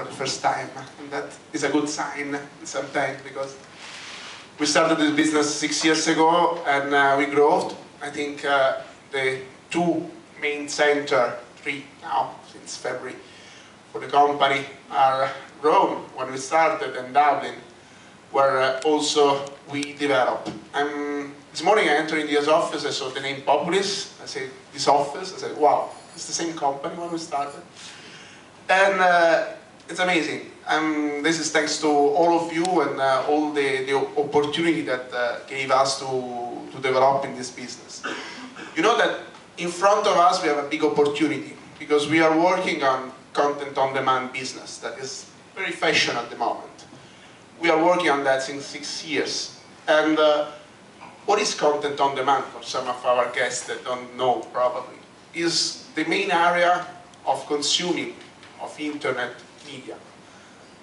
for the first time. And that is a good sign sometimes because we started this business six years ago and uh, we grew. I think uh, the two main center, three now since February, for the company are Rome when we started and Dublin where uh, also we develop. This morning I entered India's office, I saw the name Populis, I said, this office, I said, wow, it's the same company when we started. And uh, it's amazing. Um, this is thanks to all of you and uh, all the, the opportunity that uh, gave us to, to develop in this business. You know that in front of us we have a big opportunity because we are working on content on demand business that is very fashion at the moment we are working on that since six years. And uh, what is content on demand for some of our guests that don't know probably? Is the main area of consuming of internet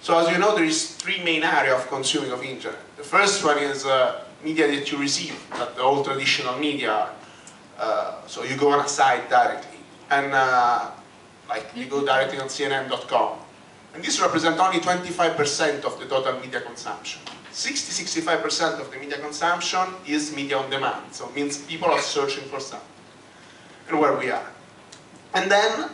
So as you know, there is three main areas of consuming of internet. The first one is uh, media that you receive, that the old traditional media. Uh, so you go on a site directly, and uh, like you go directly on CNN.com, and this represents only 25% of the total media consumption. 60-65% of the media consumption is media on demand, so it means people are searching for something, and where we are. And then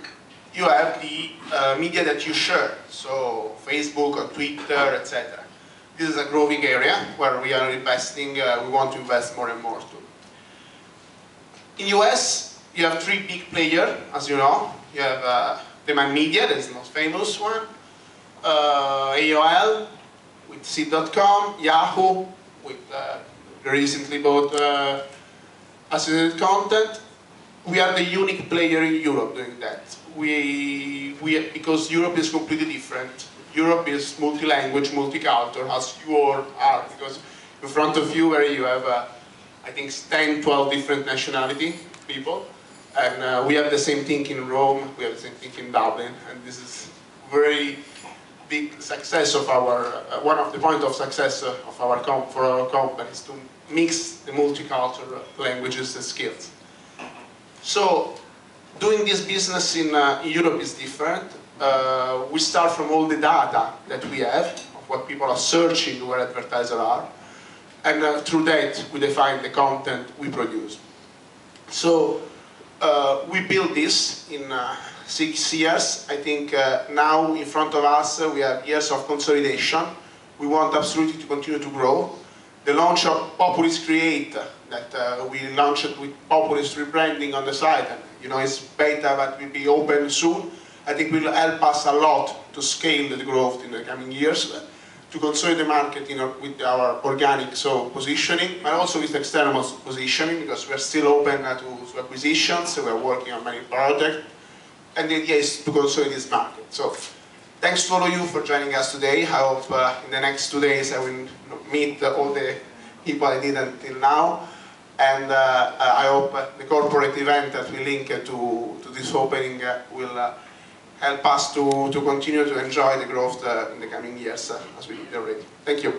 you have the uh, media that you share, so Facebook or Twitter, etc. This is a growing area where we are investing, uh, we want to invest more and more too. In US, you have three big players, as you know. You have uh, Demand Media, that is the most famous one uh, AOL with Seed.com, Yahoo with uh, recently bought uh, associated content. We are the unique player in Europe doing that. We, we, because Europe is completely different. Europe is multi-language, multicultural, as you all are, because in front of you where you have, uh, I think, 10, 12 different nationality people. And uh, we have the same thing in Rome, we have the same thing in Dublin, and this is very big success of our, uh, one of the point of success uh, of our for our company is to mix the multicultural languages and skills. So doing this business in, uh, Europe is different. Uh, we start from all the data that we have of what people are searching where advertisers are. And uh, through that, we define the content we produce. So uh, we build this in six years. I think uh, now in front of us uh, we have years of consolidation. We want absolutely to continue to grow. The launch of Populis Create that uh, we launched with Populis rebranding on the site, and you know it's beta but will be open soon. I think will help us a lot to scale the growth in the coming years, uh, to consolidate the market know, with our organic so positioning, but also with external positioning because we're still open uh, to, to acquisitions. So we're working on many projects and the idea is to consolidate this market. So thanks to all of you for joining us today. I hope uh, in the next two days I will meet uh, all the people I didn't until now. And uh, uh I hope uh, the corporate event that we link uh, to, to this opening will help us to, to continue to enjoy the growth in the coming years as we did already. Thank you.